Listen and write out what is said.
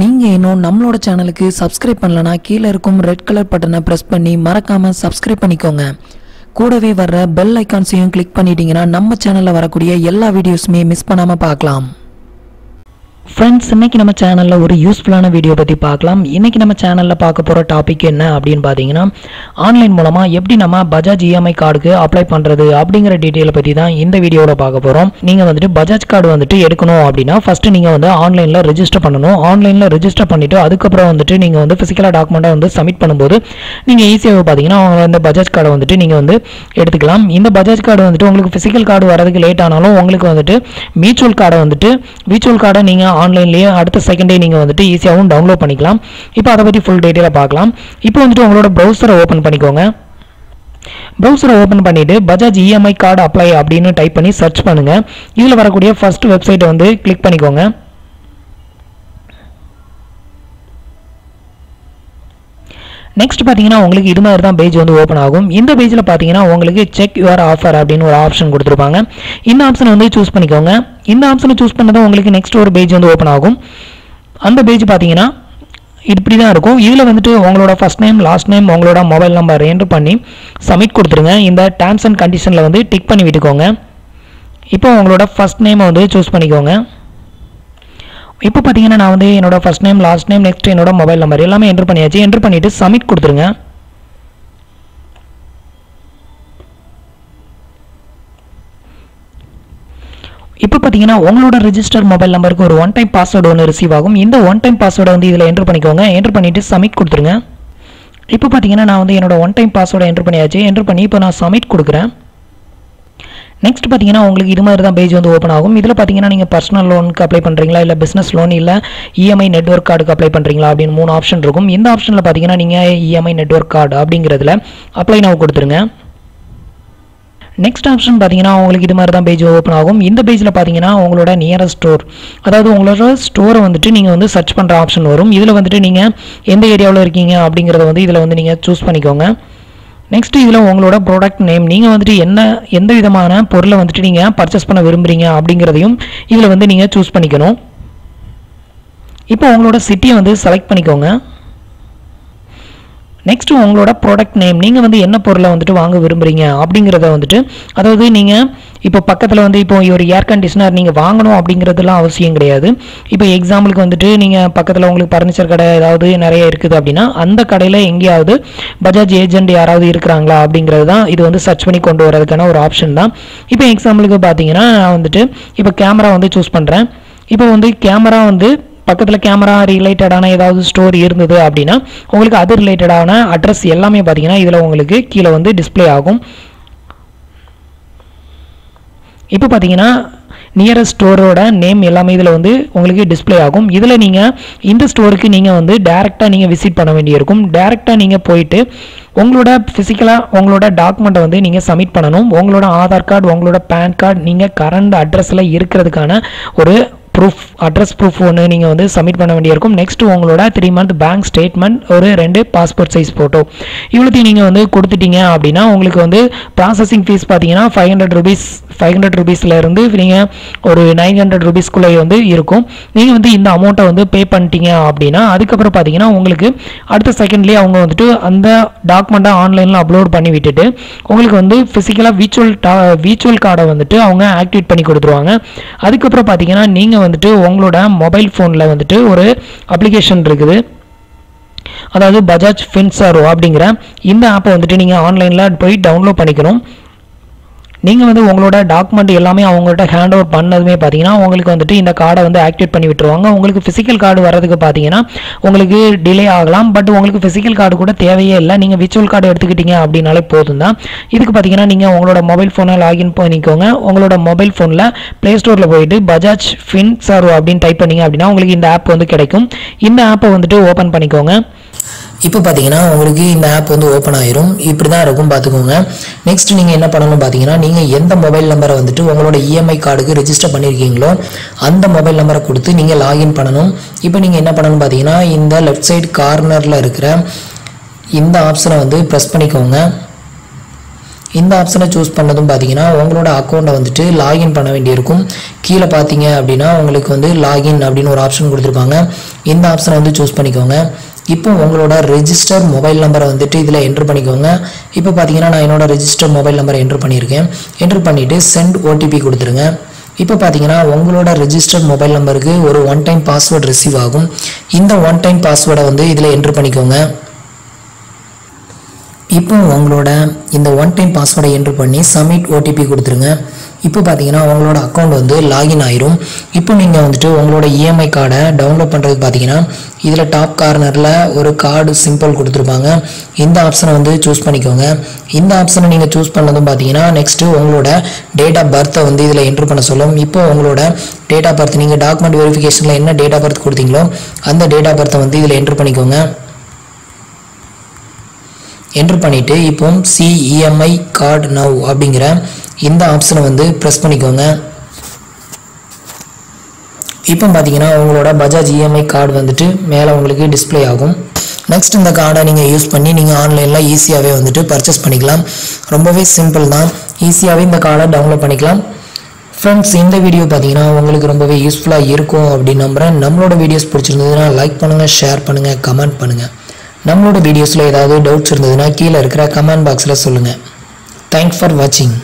நீங்கள் இன்னும் நம்மளோட சேனலுக்கு சப்ஸ்கிரைப் பண்ணலனா கீழே இருக்கும் ரெட் கலர் பட்டனை ப்ரெஸ் பண்ணி மறக்காமல் சப்ஸ்கிரைப் பண்ணிக்கோங்க. கூடவே வர்ற பெல் ஐக்கான்ஸையும் கிளிக் பண்ணிட்டீங்கன்னா நம்ம சேனலில் வரக்கூடிய எல்லா வீடியோஸுமே மிஸ் பண்ணாமல் பார்க்கலாம். ஃப்ரெண்ட்ஸ் இன்னைக்கு நம்ம சேனலில் ஒரு யூஸ்ஃபுல்லான வீடியோ பற்றி பார்க்கலாம். இன்னைக்கு நம்ம சேனலில் பார்க்க போகிற டாபிக் என்ன அப்படின்னு பார்த்தீங்கன்னா ஆன்லைன் மூலமாக எப்படி நம்ம பஜாஜ் இஎம்ஐ கார்டுக்கு அப்ளை பண்ணுறது அப்படிங்கிற டீட்டெயிலை பற்றி தான் இந்த வீடியோவில் பார்க்க போகிறோம் நீங்கள் வந்துட்டு பஜாஜ் கார்டு வந்துட்டு எடுக்கணும் அப்படின்னா ஃபஸ்ட்டு நீங்கள் வந்து ஆன்லைனில் ரெஜிஸ்டர் பண்ணணும். ஆன்லைனில் ரெஜிஸ்டர் பண்ணிவிட்டு அதுக்கப்புறம் வந்துட்டு நீங்கள் வந்து ஃபிசிக்கலாக டாக்குமெண்ட்டை வந்து சப்மிட் பண்ணும்போது நீங்கள் ஈஸியாக பார்த்தீங்கன்னா அவங்க இந்த பஜாஜ் கார்டை வந்துட்டு நீங்கள் வந்து எடுத்துக்கலாம். இந்த பஜாஜ் கார்டு வந்துட்டு உங்களுக்கு ஃபிசிக்கல் கார்டு வரதுக்கு லேட் ஆனாலும் உங்களுக்கு வந்துட்டு மியூச்சுவல் கார்டை வந்துட்டு மியூச்சுவல் கார்டை நீங்கள் ஆன்லைன்லேயே அடுத்த செகண்டே நீங்கள் வந்துட்டு ஈஸியாகவும் டவுன்லோட் பண்ணிக்கலாம். இப்போ அதை பற்றி ஃபுல் டீட்டெயிலாக பார்க்கலாம். இப்போ வந்துட்டு உங்களோட ப்ரௌசரை ஓப்பன் பண்ணிக்கோங்க. ப்ரௌசரை ஓப்பன் பண்ணிவிட்டு பஜாஜ் இஎம்ஐ கார்டு அப்ளை அப்படின்னு டைப் பண்ணி சர்ச் பண்ணுங்கள் இதில் வரக்கூடிய ஃபர்ஸ்ட் வெப்சைட்டை வந்து கிளிக் பண்ணிக்கோங்க. நெக்ஸ்ட் பார்த்தீங்கன்னா உங்களுக்கு இது மாதிரி தான் பேஜ் வந்து ஓப்பன் ஆகும். இந்த பேஜில் பார்த்தீங்கன்னா உங்களுக்கு செக் யுவர் ஆஃபர் அப்படின்னு ஒரு ஆப்ஷன் கொடுத்துருப்பாங்க. இந்த ஆப்ஷனை வந்து சூஸ் பண்ணிக்கோங்க. இந்த ஆப்ஷனை சூஸ் பண்ணதான் உங்களுக்கு நெக்ஸ்ட் ஒரு பேஜ் வந்து ஓப்பன் ஆகும். அந்த பேஜ் பார்த்தீங்கன்னா இப்படி தான் இருக்கும். இதில் வந்துட்டு உங்களோட ஃபஸ்ட் நேம் லாஸ்ட் நேம் உங்களோட மொபைல் நம்பர் என்ட்ரு பண்ணி சப்மிட் கொடுத்துருங்க. இந்த டேர்ம்ஸ் அண்ட் கண்டிஷனில் வந்து டிக் பண்ணி விட்டுக்கோங்க. இப்போ உங்களோட ஃபஸ்ட் நேமை வந்து சூஸ் பண்ணிக்கோங்க. இப்போ பார்த்தீங்கன்னா நான் வந்து என்னோட first name last name next என்னோட மொபைல் நம்பர் எல்லாமே என்ட்ரு பண்ணியாச்சு. என்ட்ரு பண்ணிவிட்டு சப்மிட் கொடுத்துருங்க. இப்போ பார்த்தீங்கன்னா உங்களோட ரிஜிஸ்டர் மொபைல் நம்பருக்கு ஒரு ஒன் டைம் பாஸ்வேர்டு ஒன்று ரிசீவ் ஆகும். இந்த ஒன் டைம் பாஸ்வேர்டை வந்து இதில் என்ட்ரு பண்ணிக்கோங்க. என்ட்ரு பண்ணிவிட்டு சப்மிட் கொடுத்துருங்க. இப்போ பார்த்தீங்கன்னா நான் வந்து என்னோட ஒன் டைம் பாஸ்வேர்டை என்ட்ரு பண்ணியாச்சு. என்ட்ரு பண்ணி இப்போ நான் சப்மிட் கொடுக்குறேன். நெக்ஸ்ட் பார்த்தீங்கன்னா உங்களுக்கு இது மாதிரி தான் பேஜ் வந்து ஓப்பன் ஆகும். இதில் பார்த்தீங்கன்னா நீங்கள் பர்சனல் லோனுக்கு அப்ளை பண்ணுறீங்களா இல்லை பிஸ்னஸ் லோன் இல்லை இஎம்ஐ நெட்ஒர்க் கார்டுக்கு அப்ளை பண்ணுறீங்களா அப்படின்னு மூணு ஆப்ஷன் இருக்கும். இந்த ஆப்ஷனில் பார்த்தீங்கன்னா நீங்கள் இஎம்ஐ நெட்ஒர்க் கார்டு அப்படிங்கிறதுல அப்ளை நான் கொடுத்துருங்க. நெக்ஸ்ட் ஆப்ஷன் பார்த்தீங்கன்னா உங்களுக்கு இது மாதிரி தான் பேஜ் ஓப்பன் ஆகும். இந்த பேஜில் பார்த்தீங்கன்னா உங்களோட நியரஸ்ட் ஸ்டோர் அதாவது உங்களோட ஸ்டோரை வந்துட்டு நீங்கள் வந்து சர்ச் பண்ணுற ஆப்ஷன் வரும். இதில் வந்துட்டு நீங்கள் எந்த ஏரியாவில் இருக்கீங்க அப்படிங்கிறத வந்து இதில் வந்து நீங்கள் சூஸ் பண்ணிக்கோங்க. நெக்ஸ்ட் இதில் உங்களோட ப்ராடக்ட் நேம் நீங்கள் வந்துட்டு என்ன எந்த விதமான பொருளை வந்துட்டு நீங்கள் பர்ச்சேஸ் பண்ண விரும்புகிறீங்க அப்படிங்கிறதையும் இதில் வந்து நீங்கள் சூஸ் பண்ணிக்கணும். இப்போ உங்களோட சிட்டியை வந்து செலக்ட் பண்ணிக்கோங்க. நெக்ஸ்ட் உங்களோட ப்ராடக்ட் நேம் நீங்கள் வந்து என்ன பொருளை வந்துட்டு வாங்க விரும்புகிறீங்க அப்படிங்கிறத வந்துட்டு அதாவது நீங்கள் இப்போ பக்கத்தில் வந்து இப்போ ஒரு ஏர் கண்டிஷனர் நீங்கள் வாங்கணும் அப்படிங்கிறதுலாம் அவசியம் கிடையாது. இப்போ எக்ஸாம்பிளுக்கு வந்துட்டு நீங்கள் பக்கத்தில் உங்களுக்கு பர்னிச்சர் கடை ஏதாவது நிறைய இருக்குது அப்படின்னா அந்த கடையில் எங்கேயாவது பஜாஜ் ஏஜென்ட் யாராவது இருக்கிறாங்களா அப்படிங்கிறது தான் இது வந்து சர்ச் பண்ணி கொண்டு வரதுக்கான ஒரு ஆப்ஷன் தான். இப்போ எக்ஸாம்பிளுக்கு பார்த்தீங்கன்னா நான் வந்துட்டு இப்போ கேமரா வந்து சூஸ் பண்ணுறேன் இப்போ வந்து கேமரா வந்து பக்கத்தில் கேமரா ரிலேட்டடான ஏதாவது ஸ்டோர் இருந்தது அப்படின்னா உங்களுக்கு அது ரிலேட்டடான அட்ரஸ் எல்லாமே பார்த்தீங்கன்னா இதில் உங்களுக்கு கீழே வந்து டிஸ்ப்ளே ஆகும். இப்போ பார்த்தீங்கன்னா நியரஸ்ட் ஸ்டோரோட நேம் எல்லாமே இதில் வந்து உங்களுக்கு டிஸ்ப்ளே ஆகும். இதில் நீங்கள் இந்த ஸ்டோருக்கு நீங்கள் வந்து டேரெக்டாக நீங்கள் விசிட் பண்ண வேண்டியிருக்கும். டேரெக்டாக நீங்கள் போயிட்டு உங்களோட ஃபிசிக்கலாக உங்களோட டாக்குமெண்ட்டை வந்து நீங்கள் சப்மிட் பண்ணணும். உங்களோட ஆதார் கார்டு உங்களோட பேன் கார்டு நீங்கள் கரண்ட் அட்ரஸில் இருக்கிறதுக்கான ஒரு ப்ரூஃப் அட்ரஸ் ப்ரூஃப் ஒன்று நீங்கள் வந்து சப்மிட் பண்ண வேண்டியிருக்கும் நெக்ஸ்ட் உங்களோட த்ரீ மந்த் பேங்க் ஸ்டேட்மெண்ட் ஒரு ரெண்டு பாஸ்போர்ட் சைஸ் ஃபோட்டோ இவ்வளோத்தையும் நீங்கள் வந்து கொடுத்துட்டீங்க அப்படின்னா உங்களுக்கு வந்து ப்ராசஸிங் ஃபீஸ் பார்த்தீங்கன்னா five hundred rupees five hundred ருபீஸ்லேருந்து நீங்கள் ஒரு நைன் ஹண்ட்ரட் ருபீஸ்க்குள்ளே வந்து இருக்கும். நீங்கள் வந்து இந்த அமௌண்ட்டை வந்து பே பண்ணிட்டீங்க அப்படின்னா அதுக்கப்புறம் பார்த்தீங்கன்னா உங்களுக்கு அடுத்த செகண்ட்லேயே அவங்க வந்துட்டு அந்த டாக்குமெண்ட்டை ஆன்லைனில் அப்லோட் பண்ணி விட்டுட்டு உங்களுக்கு வந்து ஃபிசிக்கலாக வீச்சுவல் டா வீச்சுவல் கார்டை வந்துட்டு அவங்க ஆக்டிவேட் பண்ணி கொடுத்துருவாங்க. அதுக்கப்புறம் பார்த்தீங்கன்னா நீங்கள் வந்துட்டு உங்களோட மொபைல் ஃபோனில் வந்துட்டு ஒரு அப்ளிகேஷன் இருக்குது. அதாவது பஜாஜ் ஃபின்சாரோ அப்படிங்கிற இந்த ஆப்பை வந்துட்டு நீங்கள் ஆன்லைனில் போய் டவுன்லோட் பண்ணிக்கணும். நீங்கள் வந்து உங்களோட டாக்குமெண்ட் எல்லாமே அவங்கள்ட்ட ஹேண்ட் ஓவர் பண்ணதுமே பார்த்தீங்கன்னா உங்களுக்கு வந்துட்டு இந்த கார்டை வந்து ஆக்டிவேட் பண்ணி விட்டுருவாங்க. உங்களுக்கு ஃபிசிக்கல் கார்டு வரதுக்கு பார்த்தீங்கன்னா உங்களுக்கு டிலே ஆகலாம். பட் உங்களுக்கு ஃபிசிக்கல் கார்டு கூட தேவையே இல்லை. நீங்கள் விர்ச்சுவல் கார்டு எடுத்துக்கிட்டீங்க அப்படின்னாலே போதும் தான் இதுக்கு பார்த்தீங்கன்னா நீங்கள் உங்களோட மொபைல் ஃபோனை லாகின் பண்ணிக்கோங்க உங்களோட மொபைல் ஃபோனில் ப்ளே ஸ்டோரில் போயிட்டு பஜாஜ் ஃபின் சர்வ் அப்படின்னு டைப் பண்ணீங்க அப்படின்னா உங்களுக்கு இந்த ஆப் வந்து கிடைக்கும். இந்த ஆப்பை வந்துட்டு ஓப்பன் பண்ணிக்கோங்க. இப்போ பார்த்தீங்கன்னா உங்களுக்கு இந்த ஆப் வந்து ஓப்பன் ஆயிரும். இப்படி தான் இருக்கும் பார்த்துக்கோங்க. நெக்ஸ்ட் நீங்கள் என்ன பண்ணணும் பார்த்தீங்கன்னா நீங்கள் எந்த மொபைல் நம்பரை வந்துட்டு உங்களோட இஎம்ஐ கார்டுக்கு ரெஜிஸ்டர் பண்ணியிருக்கீங்களோ அந்த மொபைல் நம்பரை கொடுத்து நீங்கள் லாகின் பண்ணணும். இப்போ நீங்கள் என்ன பண்ணணும் பார்த்தீங்கன்னா இந்த லெஃப்ட் சைடு கார்னரில் இருக்கிற இந்த ஆப்ஷனை வந்து ப்ரெஸ் பண்ணிக்கோங்க. இந்த ஆப்ஷனை சூஸ் பண்ணதும் பார்த்தீங்கன்னா உங்களோட அக்கௌண்ட்டை வந்துட்டு லாகின் பண்ண வேண்டியிருக்கும். கீழே பார்த்தீங்க அப்படின்னா உங்களுக்கு வந்து லாகின் அப்படின்னு ஒரு ஆப்ஷன் கொடுத்துருப்பாங்க. இந்த ஆப்ஷனை வந்து சூஸ் பண்ணிக்கோங்க. இப்போ உங்களோட ரெஜிஸ்டர் மொபைல் நம்பரை வந்துட்டு இதில் என்ட்ரு பண்ணிக்கோங்க. இப்போ பார்த்தீங்கன்னா நான் என்னோட ரெஜிஸ்டர் மொபைல் நம்பரை என்ட்ரு பண்ணியிருக்கேன். என்ட்ரு பண்ணிவிட்டு சென்ட் ஓடிபி கொடுத்துருங்க. இப்போ பார்த்தீங்கன்னா உங்களோட ரெஜிஸ்டர் மொபைல் நம்பருக்கு ஒரு ஒன் டைம் பாஸ்வேர்டு ரிசீவ் ஆகும். இந்த ஒன் டைம் பாஸ்வேர்டை வந்து இதில் என்ட்ரு பண்ணிக்கோங்க. இப்போ உங்களோட இந்த ஒன் டைம் பாஸ்வேர்டை என்ட்ரு பண்ணி சப்மிட் ஓடிபி கொடுத்துருங்க. இப்போ பார்த்தீங்கன்னா உங்களோட அக்கௌண்ட் வந்து லாகின் ஆயிரும். இப்போ நீங்கள் வந்துட்டு உங்களோட இஎம்ஐ கார்டை டவுன்லோட் பண்ணுறதுக்கு பார்த்தீங்கன்னா இதில் டாப் கார்னரில் ஒரு கார்டு சிம்பிள் கொடுத்துருப்பாங்க. இந்த ஆப்ஷனை வந்து சூஸ் பண்ணிக்கோங்க. இந்த ஆப்ஷனை நீங்கள் சூஸ் பண்ணதும் பார்த்தீங்கன்னா நெக்ஸ்ட்டு உங்களோட டேட் ஆஃப் பர்த்தை வந்து இதில் என்ட்ரு பண்ண சொல்லும். இப்போ உங்களோட டேட் ஆஃப் பர்த் நீங்கள் டாக்குமெண்ட் வெரிஃபிகேஷனில் என்ன டேட் ஆஃப் பர்த் கொடுத்தீங்களோ அந்த டேட் ஆஃப் பர்த்தை வந்து இதில் என்ட்ரு பண்ணிக்கோங்க. என்ட்ரு பண்ணிவிட்டு இப்போ சிஇஎம்ஐ கார்டு நவ் அப்படிங்கிற இந்த ஆப்ஷனை வந்து ப்ரெஸ் பண்ணிக்கோங்க. இப்போ பார்த்தீங்கன்னா உங்களோட பஜாஜ் இஎம்ஐ கார்டு வந்துட்டு மேலே உங்களுக்கு டிஸ்ப்ளே ஆகும். நெக்ஸ்ட் இந்த கார்டை நீங்கள் யூஸ் பண்ணி நீங்கள் ஆன்லைனில் ஈஸியாகவே வந்துட்டு பர்ச்சேஸ் பண்ணிக்கலாம். ரொம்பவே சிம்பிள் தான். ஈஸியாகவே இந்த கார்டை டவுன்லோட் பண்ணிக்கலாம். ஃப்ரெண்ட்ஸ் இந்த வீடியோ பார்த்தீங்கன்னா உங்களுக்கு ரொம்பவே யூஸ்ஃபுல்லாக இருக்கும் அப்படின்னு நம்புகிறேன் நம்மளோட வீடியோஸ் பிடிச்சிருந்ததுன்னா லைக் பண்ணுங்கள் ஷேர் பண்ணுங்கள் கமெண்ட் பண்ணுங்கள் நம்மளோட வீடியோஸில் ஏதாவது டவுட்ஸ் இருந்ததுன்னா கீழே இருக்கிற கமெண்ட் பாக்ஸில் சொல்லுங்கள் தேங்க்ஸ் ஃபார் வாட்சிங்